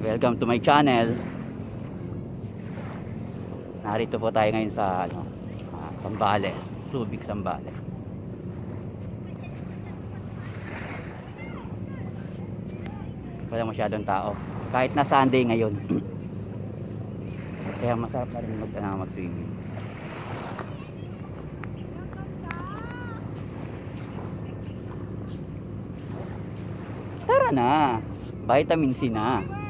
Welcome to my channel. Narito po tayo ngayon sa ano, ah, Sambales, Subic Sambales. Wala masyadong tao. Kahit na Sunday ngayon. Kaya masarap na rin mag, ano, mag-swimming. Tara na. Vitamin C na.